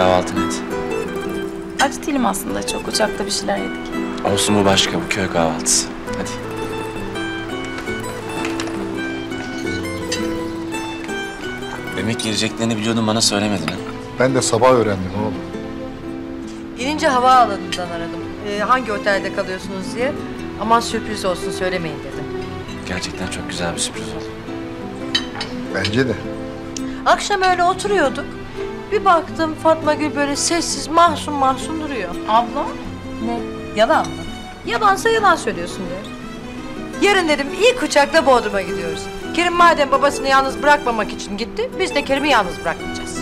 kahvaltını et. Aç değilim aslında çok. Uçakta bir şeyler yedik. Olsun bu başka bu köy kahvaltısı. Hadi. Demek geleceklerini biliyordun bana söylemedin ha. Ben de sabah öğrendim oğlum. İnince havaalanından aradım. Ee, hangi otelde kalıyorsunuz diye. Aman sürpriz olsun söylemeyin dedim. Gerçekten çok güzel bir sürpriz oldu. Bence de. Akşam öyle oturuyorduk. Bir baktım Fatma Gül böyle sessiz mahzun mahzun duruyor. Abla? Ne? Yalan mı? Yalansa yalan söylüyorsun diyor. Yarın dedim ilk uçakla Bodrum'a gidiyoruz. Kerim madem babasını yalnız bırakmamak için gitti, biz de Kerim'i yalnız bırakmayacağız.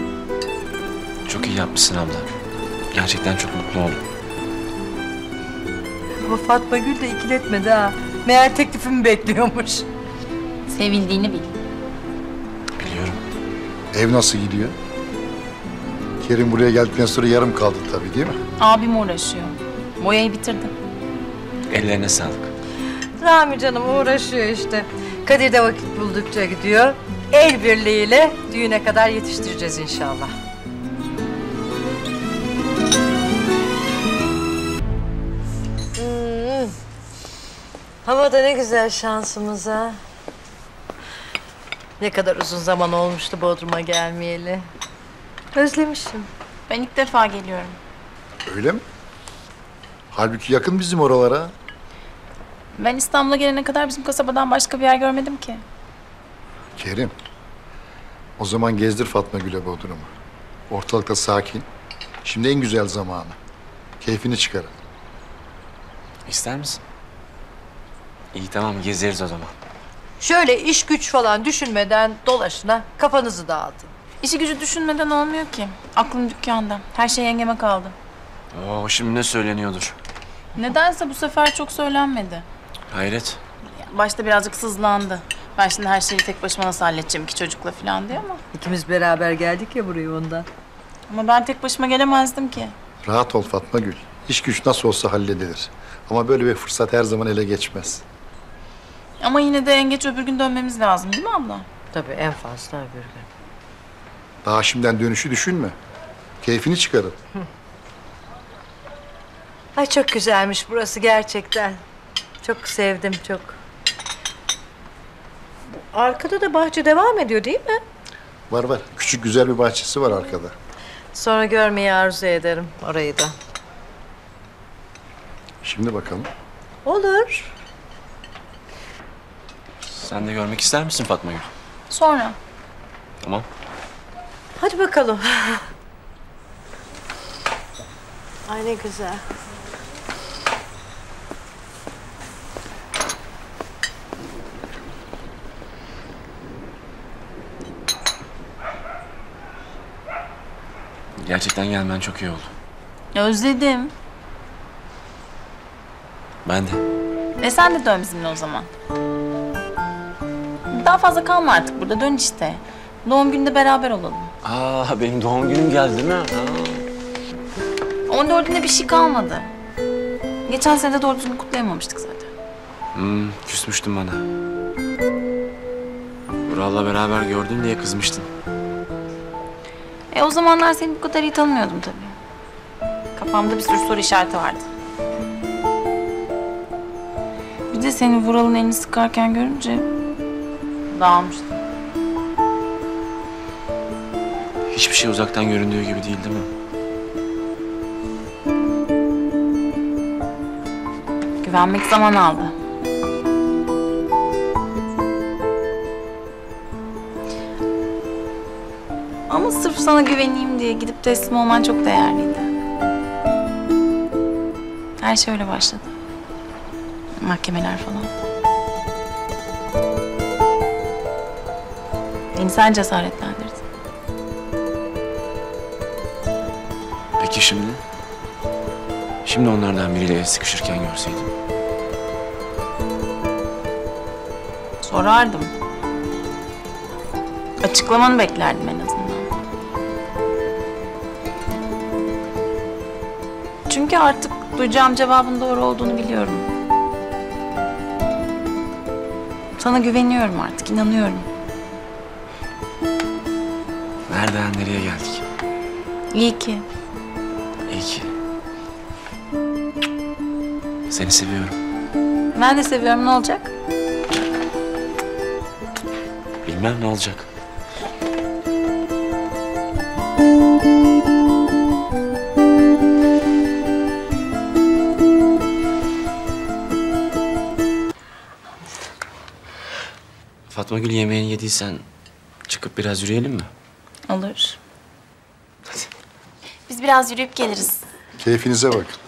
Çok iyi yapmışsın abla. Gerçekten çok mutlu oldum. Ama Fatma Gül de ikiletmedi ha. Meğer teklifimi bekliyormuş. Sevildiğini bil. Biliyorum. Ev nasıl gidiyor? Kerim buraya geldikten sonra yarım kaldı tabii değil mi? Abim uğraşıyor. Boyayı bitirdim. Ellerine sağlık. Rami canım uğraşıyor işte. Kadir de vakit buldukça gidiyor. El birliğiyle düğüne kadar yetiştireceğiz inşallah. Hmm. Hava da ne güzel şansımız ha. Ne kadar uzun zaman olmuştu Bodrum'a gelmeyeli. Özlemişim. Ben ilk defa geliyorum. Öyle mi? Halbuki yakın bizim oralara. Ben İstanbul'a gelene kadar bizim kasabadan başka bir yer görmedim ki. Kerim. O zaman gezdir Fatma Gül'e Bodrum'u. Ortalıkta sakin. Şimdi en güzel zamanı. Keyfini çıkarın. İster misin? İyi tamam gezeriz o zaman. Şöyle iş güç falan düşünmeden dolaşına kafanızı dağıtın. İşi gücü düşünmeden olmuyor ki. Aklım dükkanda. Her şey yengeme kaldı. Oo şimdi ne söyleniyordur. Nedense bu sefer çok söylenmedi. Hayret. Başta birazcık sızlandı. Ben şimdi her şeyi tek başıma nasıl halledeceğim iki çocukla falan diye ama. İkimiz beraber geldik ya buraya ondan. Ama ben tek başıma gelemezdim ki. Rahat ol Fatma Gül. İş güç nasıl olsa halledilir. Ama böyle bir fırsat her zaman ele geçmez. Ama yine de en geç öbür gün dönmemiz lazım değil mi abla? Tabii en fazla öbür gün. Daha şimdiden dönüşü düşünme. Keyfini çıkarın. Ay çok güzelmiş burası gerçekten. Çok sevdim çok. Arkada da bahçe devam ediyor değil mi? Var var. Küçük güzel bir bahçesi var arkada. Sonra görmeyi arzu ederim orayı da. Şimdi bakalım. Olur. Sen de görmek ister misin Fatma Gül? Sonra. Tamam. Hadi bakalım. Ay ne güzel. Gerçekten gelmen çok iyi oldu. Özledim. Ben de. E sen de dön bizimle o zaman. Daha fazla kalma artık burada. Dön işte. Doğum gününde beraber olalım. Aa benim doğum günüm geldi değil mi? Aa. 14'ünde bir şey kalmadı. Geçen sene de doğru düzgün kutlayamamıştık zaten. Hmm, küsmüştün bana. Vural'la beraber gördün diye kızmıştın. E o zamanlar seni bu kadar iyi tanımıyordum tabii. Kafamda bir sürü soru işareti vardı. Bir de seni Vural'ın elini sıkarken görünce dağılmıştım. Hiçbir şey uzaktan göründüğü gibi değil değil mi? Güvenmek zaman aldı. Ama sırf sana güveneyim diye gidip teslim olman çok değerliydi. Her şey öyle başladı. Mahkemeler falan. Beni sen cesaretlendirdin. Peki şimdi? Şimdi onlardan biriyle el sıkışırken görseydim. Sorardım. Açıklamanı beklerdim en azından. Çünkü artık duyacağım cevabın doğru olduğunu biliyorum. Sana güveniyorum artık, inanıyorum. Nereden nereye geldik? İyi ki. Seni seviyorum. Ben de seviyorum ne olacak? Bilmem ne olacak. Fatma Gül yemeğini yediysen çıkıp biraz yürüyelim mi? Olur. Biz biraz yürüyüp geliriz. Keyfinize bakın.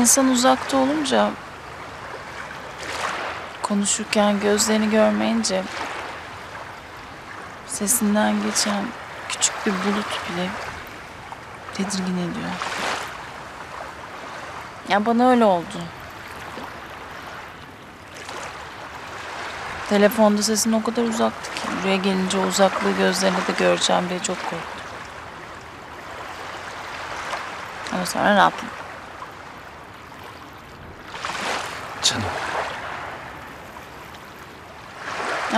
İnsan uzakta olunca konuşurken gözlerini görmeyince sesinden geçen küçük bir bulut bile tedirgin ediyor. Ya bana öyle oldu. Telefonda sesin o kadar uzaktı ki buraya gelince uzaklığı gözlerine de göreceğim diye çok korktum. Ama sonra rahatladım. Canım.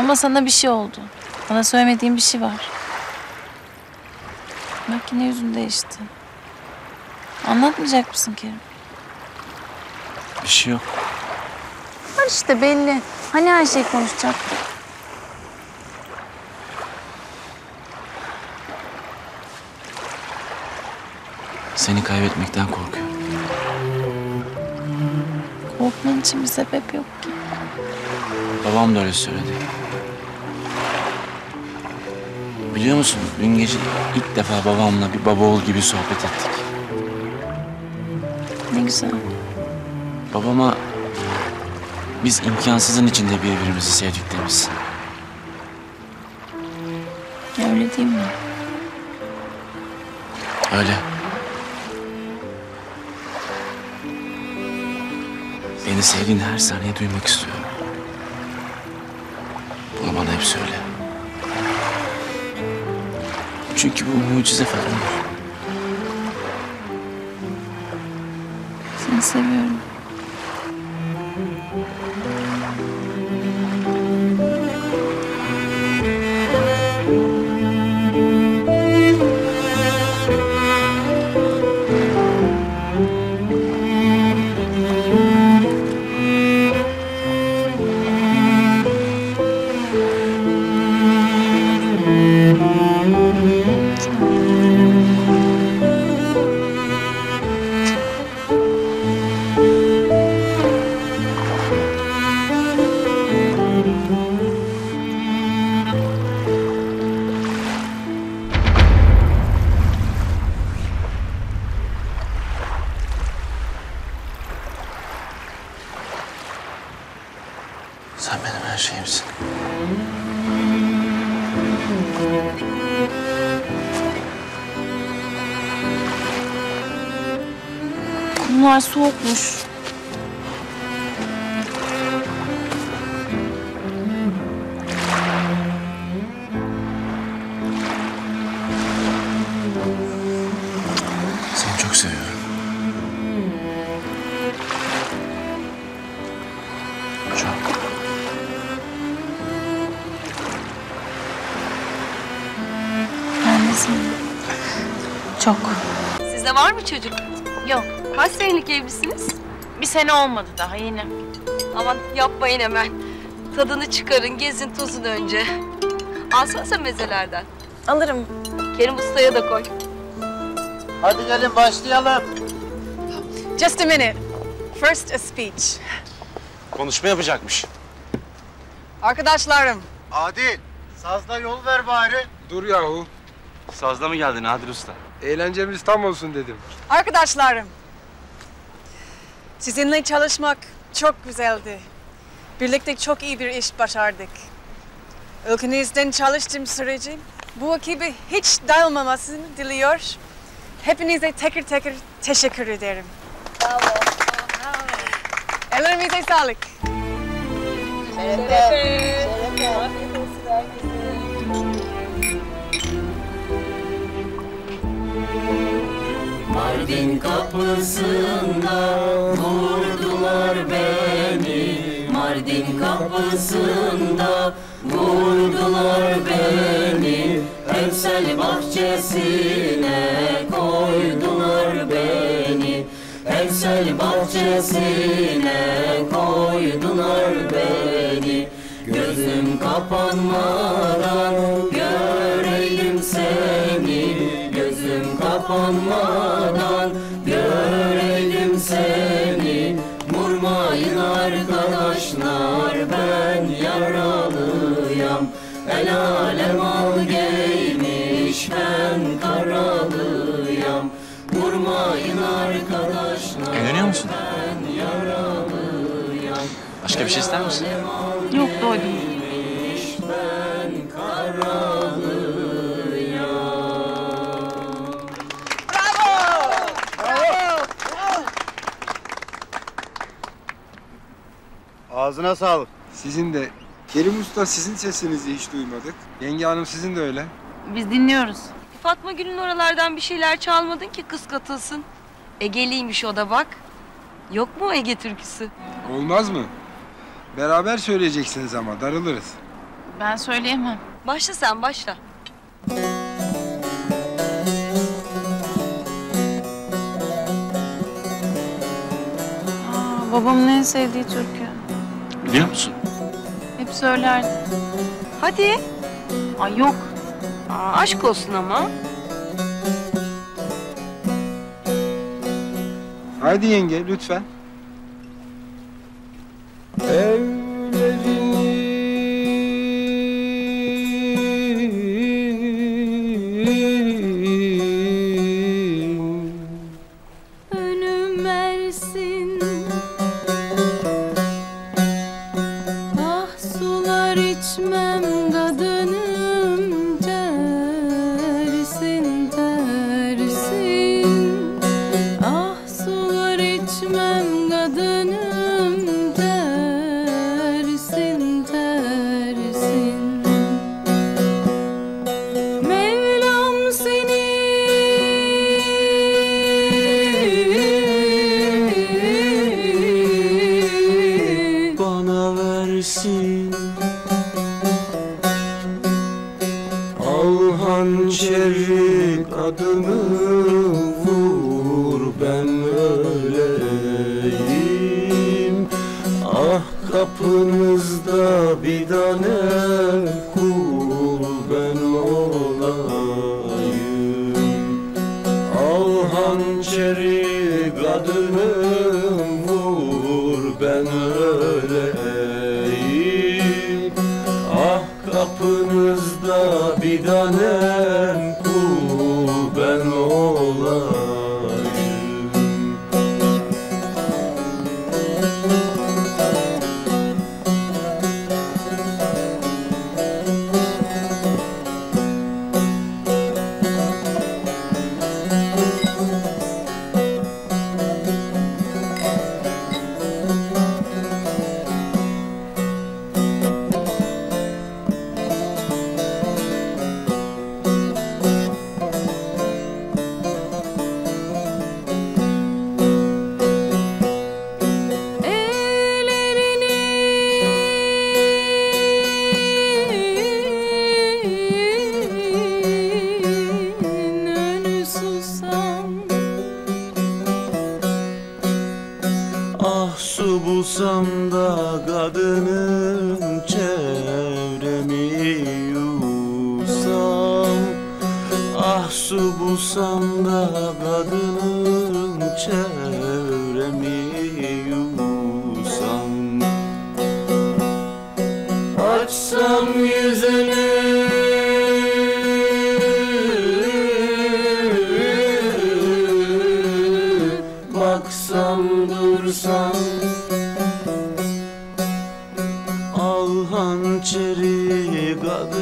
Ama sana bir şey oldu. Bana söylemediğin bir şey var. Bak yine yüzün değişti. Anlatmayacak mısın Kerim? Bir şey yok. Var işte belli. Hani her şeyi konuşacaktık? Seni kaybetmekten korkuyorum. Korkman için bir sebep yok ki. Babam da öyle söyledi. Biliyor musun dün gece ilk defa babamla bir baba oğul gibi sohbet ettik. Ne güzel. Babama biz imkansızın içinde birbirimizi sevdik demişsin. Öyle değil mi? Öyle. Beni sevdiğin her saniye duymak istiyorum. Çünkü bu mucize falan. Seni seviyorum. Sen benim her şeyimsin. Kumlar soğukmuş. Sene olmadı daha yeni. Aman yapmayın hemen. Tadını çıkarın, gezin tozun önce. Alsanıza mezelerden. Alırım. Kerim Usta'ya da koy. Hadi gelin başlayalım. Just a minute. First a speech. Konuşma yapacakmış. Arkadaşlarım, Adil, Sazda yol ver bari. Dur yahu. Sazda mı geldin Adil Usta? Eğlencemiz tam olsun dedim. Arkadaşlarım, sizinle çalışmak çok güzeldi. Birlikte çok iyi bir iş başardık. Ülkenizden çalıştığım sürece bu ekibi hiç dağılmamasını diliyor. Hepinize tekrar tekrar teşekkür ederim. Bravo. Ellerinize sağlık. Mardin kapısında vurdular beni. Mardin kapısında vurdular beni. Emsel bahçesine koydular beni. Emsel bahçesine koydular beni. Gözüm kapanmadan göreyim seni. Gözüm kapanmadan Başka bir şey ister misin? Yok doydum. Ağzına sağlık. Sizin de. Kerim Usta sizin sesinizi hiç duymadık. Yenge Hanım sizin de öyle. Biz dinliyoruz. Fatma Gül'ün oralardan bir şeyler çalmadın ki kız katılsın. Ege'liymiş o da bak. Yok mu Ege türküsü? Olmaz mı? Beraber söyleyeceksiniz ama darılırız. Ben söyleyemem. Başla sen başla. Aa, babamın en sevdiği türkü. Biliyor musun? Hep söylerdi. Hadi. Ay yok. Aa, aşk olsun ama. Haydi yenge lütfen. Kapınızda bir tane kul ben olayım. Al hançeri kadınım vur ben öleyim. Ah kapınızda bir tanem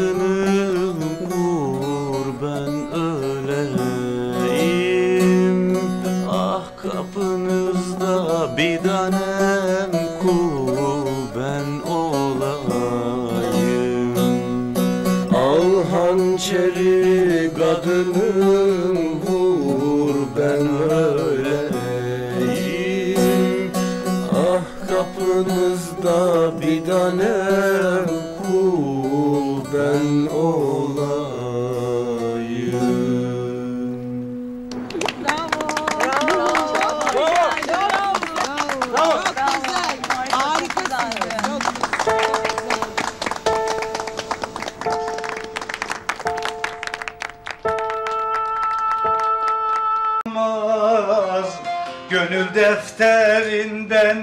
hançeri kadını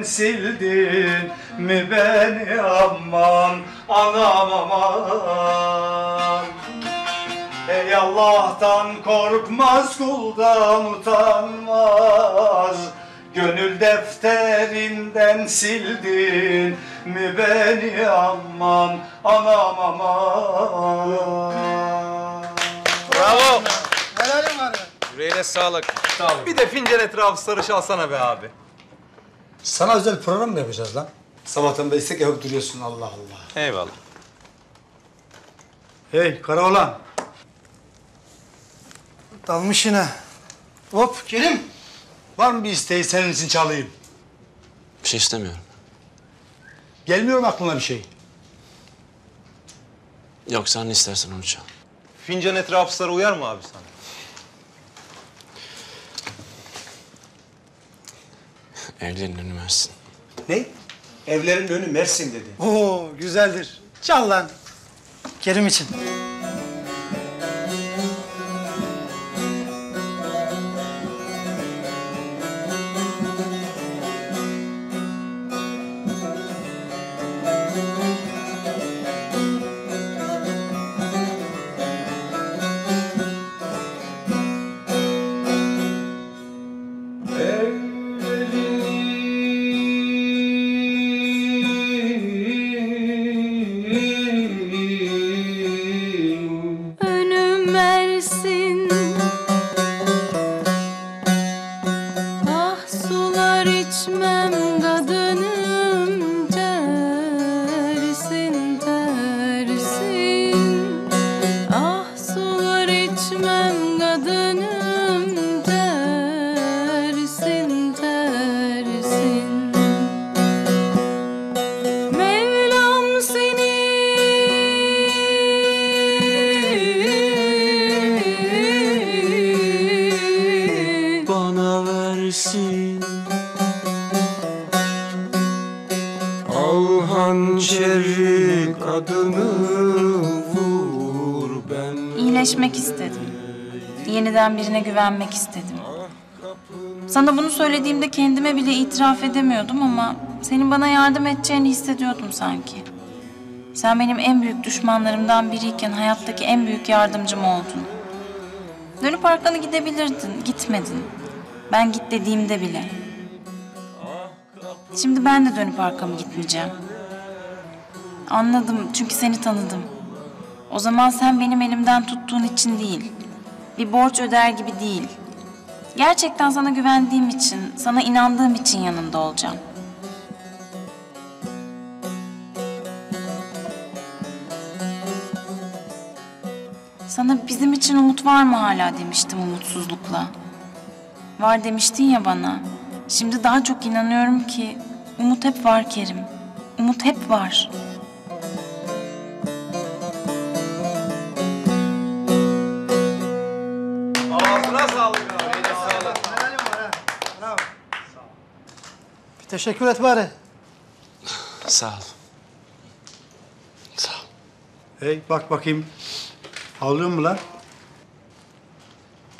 sildin mi beni aman anam aman Ey Allah'tan korkmaz kuldan utanmaz Gönül defterinden sildin mi beni aman anam aman Bravo. Helalim var Yüreğine sağlık. Bir de fincan etrafı sarış alsana be abi. Sana özel program mı yapacağız lan? Sabahtan beri istek yapıp duruyorsun Allah Allah. Eyvallah. Hey karaoğlan. Dalmış yine. Hop Kerim. Var mı bir isteği senin için çalayım? Bir şey istemiyorum. Gelmiyor mu aklına bir şey? Yok sen ne istersen onu çal. Fincan etrafı sarı uyar mı abi sana? Evlerin önü versin. Ne? Evlerin önü Mersin dedi. Oo güzeldir. Çal lan. Kerim için. Yeniden birine güvenmek istedim. Sana bunu söylediğimde kendime bile itiraf edemiyordum ama senin bana yardım edeceğini hissediyordum sanki. Sen benim en büyük düşmanlarımdan biriyken hayattaki en büyük yardımcım oldun. Dönüp arkanı gidebilirdin, gitmedin. Ben git dediğimde bile. Şimdi ben de dönüp arkamı gitmeyeceğim. Anladım çünkü seni tanıdım. O zaman sen benim elimden tuttuğun için değil, bir borç öder gibi değil. Gerçekten sana güvendiğim için, sana inandığım için yanında olacağım. Sana bizim için umut var mı hala demiştim umutsuzlukla. Var demiştin ya bana. Şimdi daha çok inanıyorum ki umut hep var Kerim. Umut hep var. Teşekkür et bari. Sağ ol. Sağ ol. Hey bak bakayım. Ağlıyor mu lan?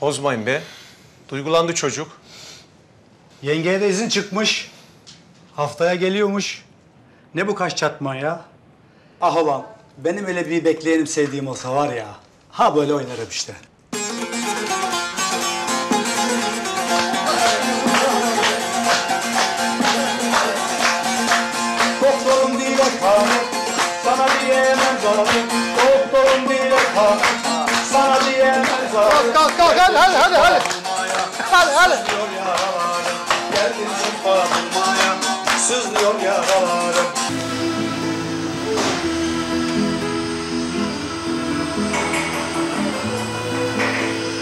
Bozmayın be. Duygulandı çocuk. Yengeye de izin çıkmış. Haftaya geliyormuş. Ne bu kaş çatma ya? Ah ulan benim öyle bir bekleyenim sevdiğim olsa var ya. Ha böyle oynarım işte. Kalk kalk kalk hadi hadi hadi hadi. Hadi hadi. Geldin şifa bulmaya Sızlıyor yaralarım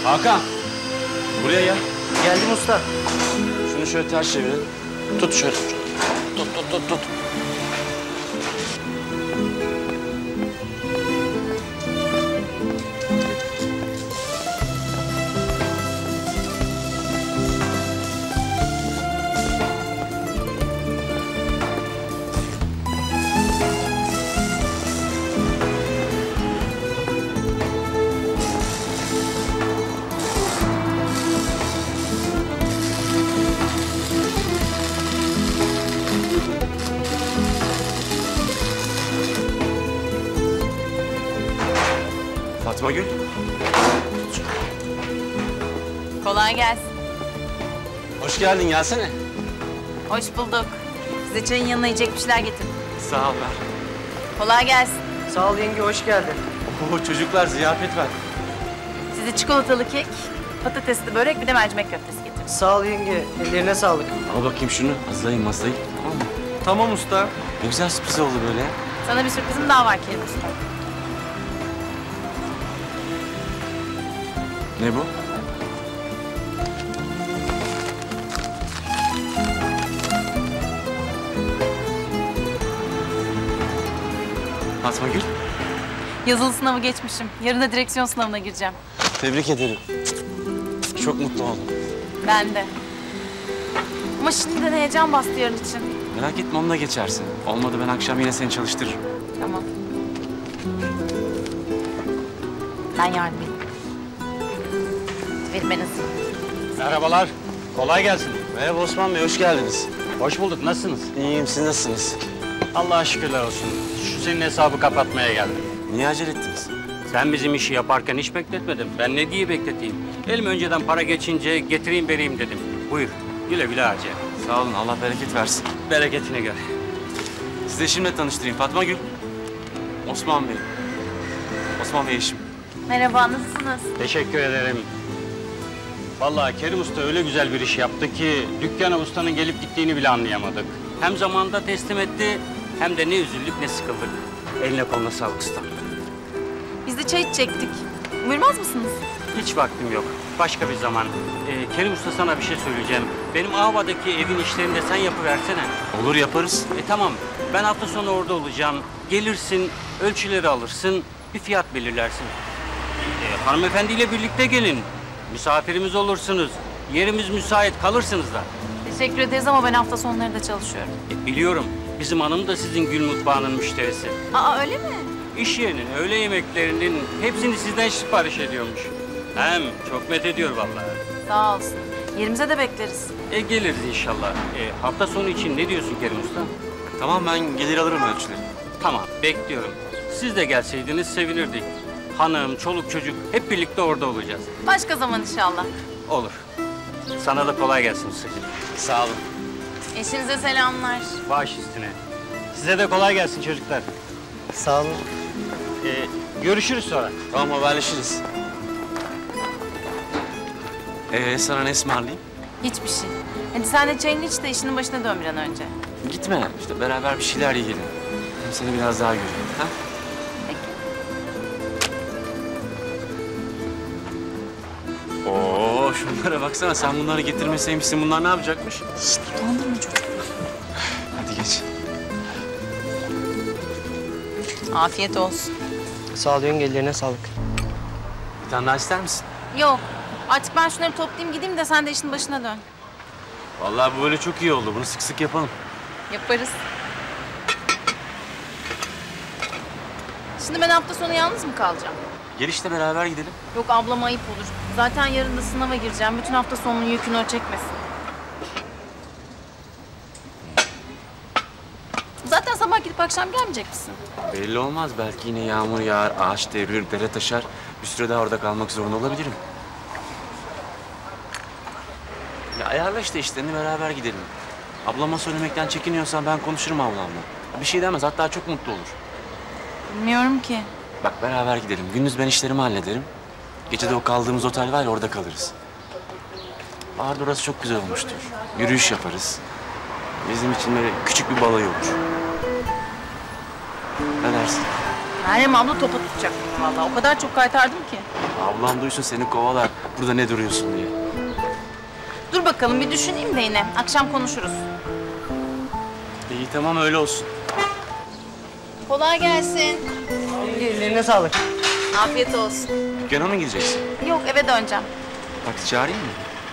Hakan. Buraya gel. Geldim usta. Şunu şöyle ters çevirelim. Tut şöyle. Tut tut tut tut. Geldin gelsene. Hoş bulduk. Size çayın yanına yiyecek bir şeyler getirdim. Sağ ol ver. Kolay gelsin. Sağ ol yenge hoş geldin. Oo, çocuklar ziyafet ver. Size çikolatalı kek, patatesli börek bir de mercimek köftesi getirdim. Sağ ol yenge. Ellerine sağlık. Al bakayım şunu. Hazırlayın masayı. Tamam mı? Tamam usta. Ne güzel sürpriz oldu böyle. Sana bir sürprizim daha var Kerim Usta. Ne bu? Fatma Gül. Yazılı sınavı geçmişim. Yarın da direksiyon sınavına gireceğim. Tebrik ederim. Çok mutlu oldum. Ben de. Ama şimdiden heyecan bastı yarın için. Merak etme onunla geçersin. Olmadı ben akşam yine seni çalıştırırım. Tamam. Ben yardım edeyim. Hızlı. Merhabalar. Kolay gelsin. Merhaba Osman Bey, hoş geldiniz. Hoş bulduk. Nasılsınız? İyiyim, siz nasılsınız? Allah'a şükürler olsun. Şu senin hesabı kapatmaya geldim. Niye acele ettiniz? Sen bizim işi yaparken hiç bekletmedin. Ben ne diye bekleteyim? Elim önceden para geçince getireyim vereyim dedim. Buyur. Güle güle harca. Sağ olun, Allah bereket versin. Bereketini gör. Sizi eşimle tanıştırayım, Fatma Gül. Osman Bey. Osman Bey eşim. Merhaba, nasılsınız? Teşekkür ederim. Vallahi Kerim Usta öyle güzel bir iş yaptı ki dükkana ustanın gelip gittiğini bile anlayamadık. Hem zamanında teslim etti hem de ne üzüldük ne sıkıldık. Eline koluna sağlık usta. Biz de çay içecektik. Buyurmaz mısınız? Hiç vaktim yok. Başka bir zaman. Ee, Kerim Usta sana bir şey söyleyeceğim. Benim Ava'daki evin işlerini de sen yapıversene. Olur yaparız. E tamam. Ben hafta sonu orada olacağım. Gelirsin, ölçüleri alırsın, bir fiyat belirlersin. E, hanımefendiyle birlikte gelin. Misafirimiz olursunuz. Yerimiz müsait kalırsınız da. Teşekkür ederiz ama ben hafta sonları da çalışıyorum. E, biliyorum. Bizim hanım da sizin gül mutfağının müşterisi. Aa öyle mi? İş yerinin öğle yemeklerinin hepsini sizden sipariş ediyormuş. Hem çok met ediyor vallahi. Sağ olsun. Yerimize de bekleriz. E geliriz inşallah. E, hafta sonu için ne diyorsun Kerim Usta? Tamam ben gelir alırım ölçüleri. Tamam bekliyorum. Siz de gelseydiniz sevinirdik. Hanım, çoluk çocuk hep birlikte orada olacağız. Başka zaman inşallah. Olur. Sana da kolay gelsin ustacığım. Sağ olun. Eşinize selamlar. Baş üstüne. Size de kolay gelsin çocuklar. Sağ olun. E, görüşürüz sonra. Tamam haberleşiriz. Ee sana ne ısmarlayayım? Hiçbir şey. Hadi sen de çayını iç de işinin başına dön bir an önce. Gitme. İşte beraber bir şeyler yiyelim. Hem seni biraz daha göreyim. Ha? Şunlara baksana sen bunları getirmeseymişsin bunlar ne yapacakmış? Şşt utandırma çocuğu. Hadi geç. Afiyet olsun. Sağ ol yenge ellerine sağlık. Bir tane daha ister misin? Yok. Artık ben şunları toplayayım gideyim de sen de işin başına dön. Vallahi bu böyle çok iyi oldu. Bunu sık sık yapalım. Yaparız. Şimdi ben hafta sonu yalnız mı kalacağım? Gel işte beraber gidelim. Yok ablama ayıp olur. Zaten yarın da sınava gireceğim. Bütün hafta sonunun yükünü o çekmesin. Zaten sabah gidip akşam gelmeyecek misin? Belli olmaz. Belki yine yağmur yağar, ağaç devrilir, dere taşar. Bir süre daha orada kalmak zorunda olabilirim. Ya ayarla işte işlerini beraber gidelim. Ablama söylemekten çekiniyorsan ben konuşurum ablamla. Bir şey demez hatta çok mutlu olur. Bilmiyorum ki. Bak beraber gidelim. Gündüz ben işlerimi hallederim. Gece de o kaldığımız otel var ya orada kalırız. Baharda orası çok güzel olmuştur. Yürüyüş yaparız. Bizim için böyle küçük bir balayı olur. Ne dersin? Meryem abla topa tutacak beni vallahi. O kadar çok kaytardım ki. Ablam duysun seni kovalar. Burada ne duruyorsun diye. Dur bakalım bir düşüneyim de yine. Akşam konuşuruz. İyi tamam öyle olsun. Kolay gelsin. Ellerine sağlık. Afiyet olsun. Dükkana mı gideceksin? Yok eve döneceğim. Taksi çağırayım mı?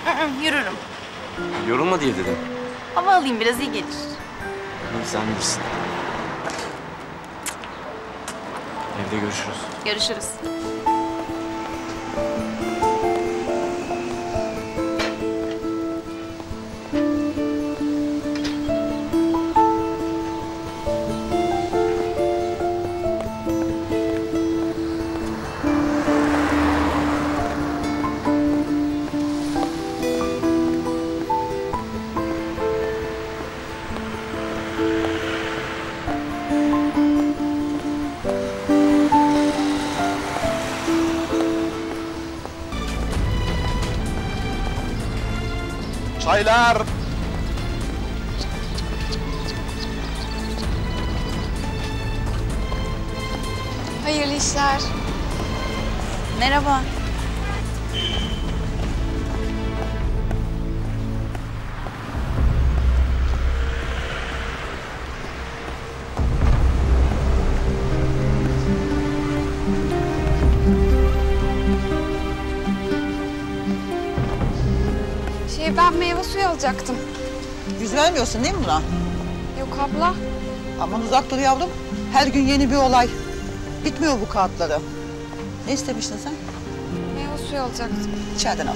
Hı hı, yürürüm. Yorulma diye dedim. Hava alayım biraz iyi gelir. Sen bilirsin. Evde görüşürüz. Görüşürüz. bailar Ben meyve suyu alacaktım. Yüz vermiyorsun değil mi buna? Yok abla. Aman uzak dur yavrum. Her gün yeni bir olay. Bitmiyor bu kağıtları. Ne istemiştin sen? Meyve suyu alacaktım. İçeriden al.